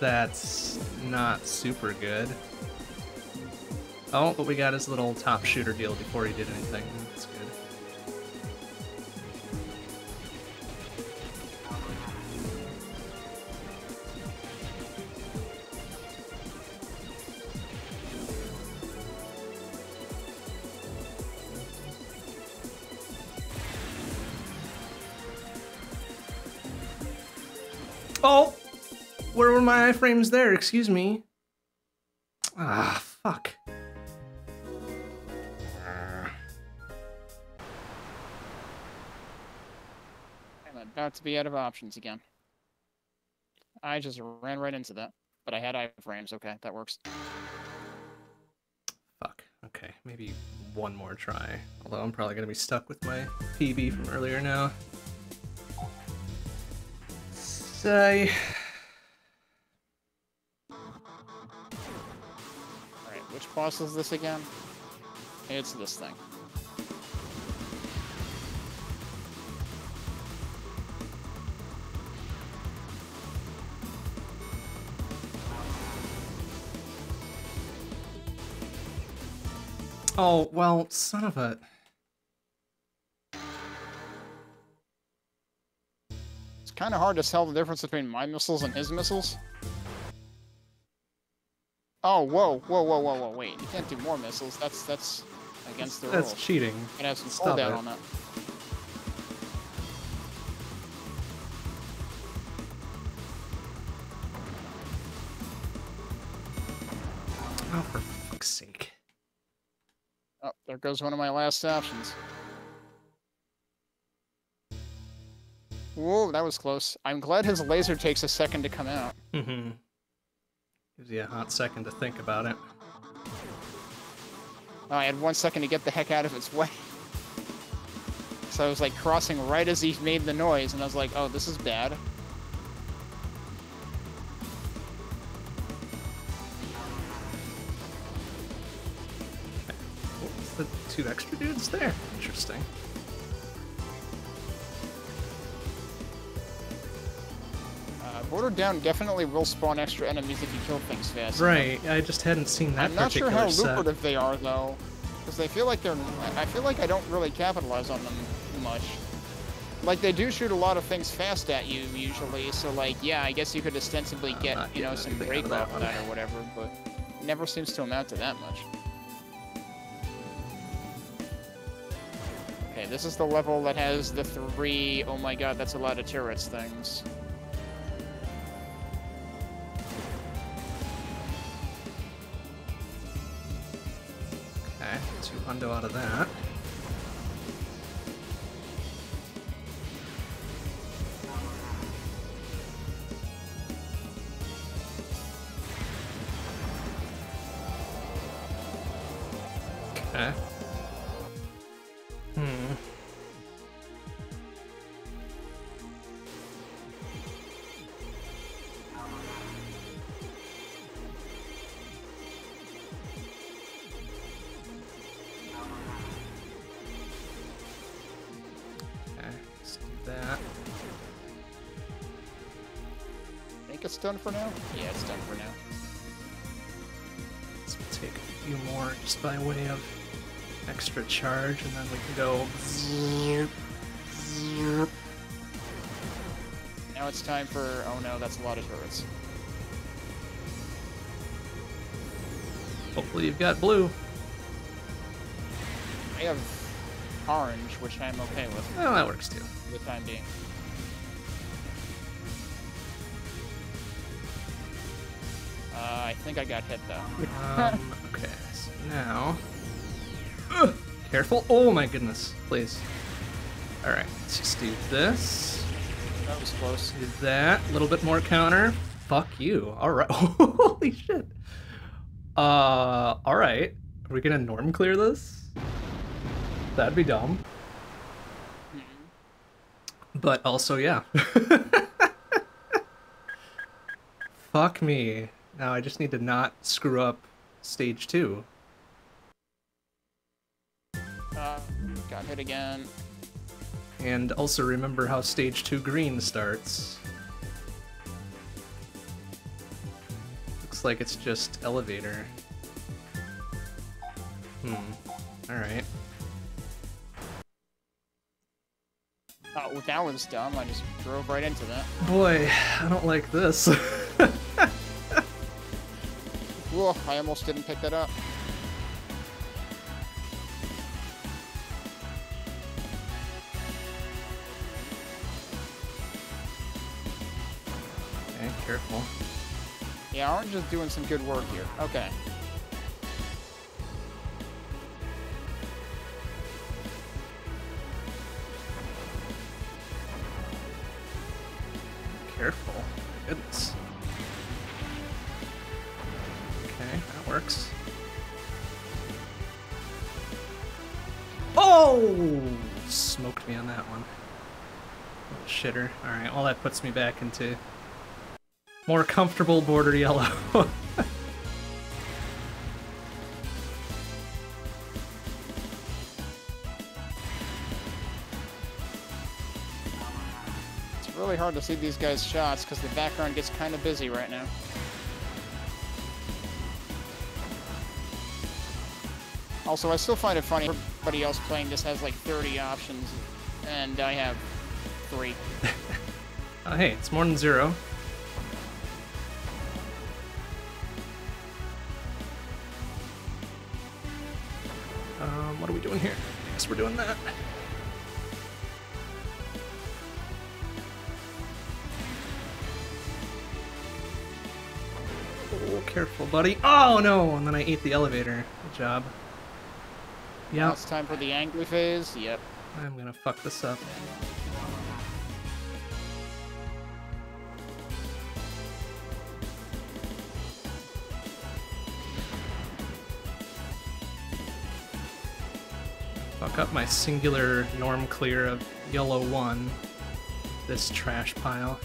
that's not super good. Oh, but we got his little top shooter deal before he did anything. Were my iframes there? Excuse me. Ah, fuck. I'm about to be out of options again. I just ran right into that. But I had iframes. Okay, that works. Fuck. Okay, maybe one more try. Although I'm probably gonna be stuck with my PB from earlier now. Say. Alright, is this again? It's this thing. Oh, well, son of a. It's kind of hard to tell the difference between my missiles and his missiles. Oh, whoa, whoa, whoa, whoa, whoa, wait. You can't do more missiles. That's that's against the rules. That's cheating. You can have some Stop cooldown it. on that. Oh, for fuck's sake. Oh, there goes one of my last options. Whoa, that was close. I'm glad his laser takes a second to come out. Mm-hmm. Gives you a hot second to think about it. Oh, I had one second to get the heck out of its way. So I was like crossing right as he made the noise, and I was like, oh, this is bad. What's the two extra dudes there? Interesting. Border Down definitely will spawn extra enemies if you kill things fast. Right, I just hadn't seen that I'm not sure how set. lucrative they are though, because they feel like they're. I feel like I don't really capitalize on them much. Like they do shoot a lot of things fast at you usually, so like yeah, I guess you could ostensibly get you know some break off one. that or whatever, but never seems to amount to that much. Okay, this is the level that has the three, oh my god, that's a lot of turrets things. Hundo out of that. Okay. Done for now? Yeah, it's done for now. Let's take a few more just by way of extra charge, and then we can go. Now it's time for, oh no, that's a lot of turrets. Hopefully, you've got blue. I have orange, which I'm okay with Oh, that works too. for the time being. Think I got hit though. Um, okay, so now. Ugh, careful! Oh my goodness, please. Alright, let's just do this. That was close. Do that. A little bit more counter. Fuck you. Alright. Holy shit. Uh, alright. Are we gonna norm clear this? That'd be dumb. But also, yeah. Fuck me. Now I just need to not screw up stage two. Uh, got hit again. And also remember how stage 2 green starts. Looks like it's just elevator. Hmm. Alright. Oh, that was dumb. I just drove right into that. Boy, I don't like this. Whoa, I almost didn't pick that up. okay, careful. Yeah, Orange is doing some good work here. Okay. Works. Oh! Smoked me on that one. Little shitter. Alright, well that puts me back into more comfortable border yellow. It's really hard to see these guys' shots because the background gets kind of busy right now. Also, I still find it funny everybody else playing this has like 30 options, and I have three. oh, hey, it's more than zero. Um, what are we doing here? I guess we're doing that. Oh, careful, buddy. Oh, no! And then I ate the elevator. Good job. Now Yeah, it's time for the angry phase. Yep. I'm gonna fuck this up. Fuck up my singular norm clear of yellow one. This trash pile.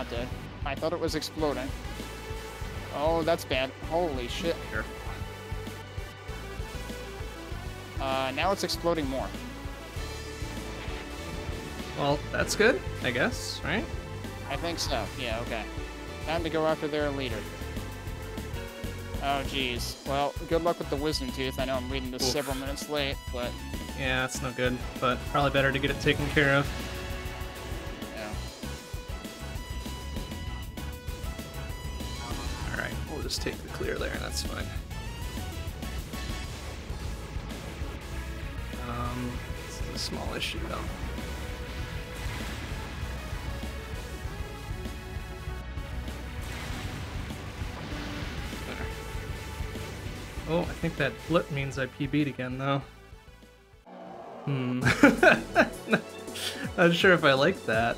Not dead. I thought it was exploding. Oh, that's bad. Holy shit. Here. Uh, now it's exploding more. Well, that's good, I guess, right? I think so. Yeah, okay. Time to go after their leader. Oh, jeez. Well, good luck with the wisdom tooth. I know I'm reading this Oof. several minutes late, but Yeah, it's no good, but probably better to get it taken care of. That's fine. Um, this is a small issue though. There. Oh, I think that blip means I PB'd again though. Hmm. Not sure if I like that.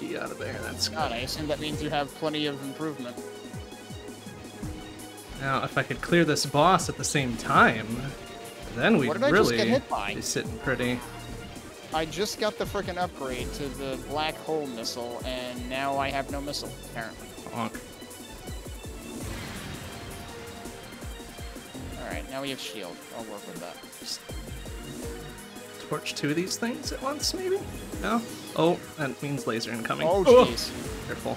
Mickey out of there. That's good. God, I assume that means you have plenty of improvement. Now, if I could clear this boss at the same time, then we'd What did I just really get hit by? be sitting pretty. I just got the frickin' upgrade to the black hole missile, and now I have no missile, apparently. Honk. Alright, now we have shield. I'll work with that. Just torch two of these things at once, maybe? No? Oh, that means laser incoming. Oh, jeez. Careful.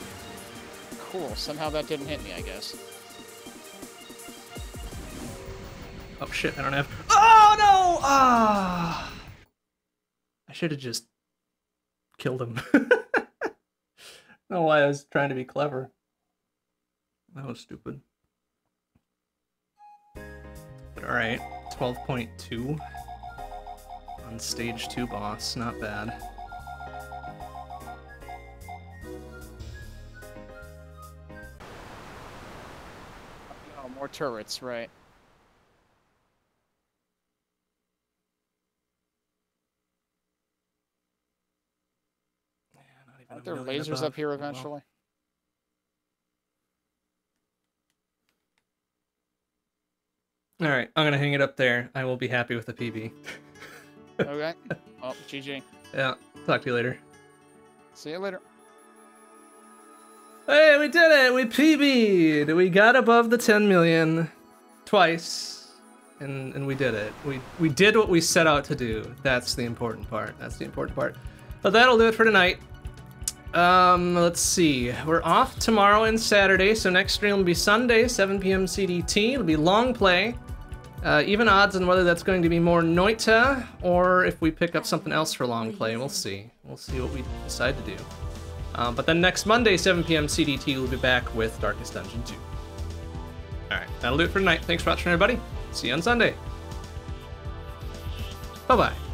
Cool. Somehow that didn't hit me, I guess. Oh shit, I don't have. Oh no! Ah! I should have just killed him. know why I was trying to be clever. That was stupid. But alright, 12.2 on stage 2 boss, not bad. More turrets, right. Yeah, not even Aren't there lasers above. up here Oh, well. eventually? Alright, I'm gonna hang it up there. I will be happy with the PB. okay. Oh, well, GG. Yeah, talk to you later. See you later. Hey, we did it! We PB'd! We got above the 10 million twice, and and we did it. We we did what we set out to do. That's the important part. That's the important part. But that'll do it for tonight. Um, let's see. We're off tomorrow and Saturday, so next stream will be Sunday, 7 p.m. CDT. It'll be long play. Uh, even odds on whether that's going to be more Noita or if we pick up something else for long play. We'll see. We'll see what we decide to do. Um, but then next Monday, 7 p.m. CDT, we'll be back with Darkest Dungeon 2. Alright, that'll do it for tonight. Thanks for watching, everybody. See you on Sunday. Bye bye.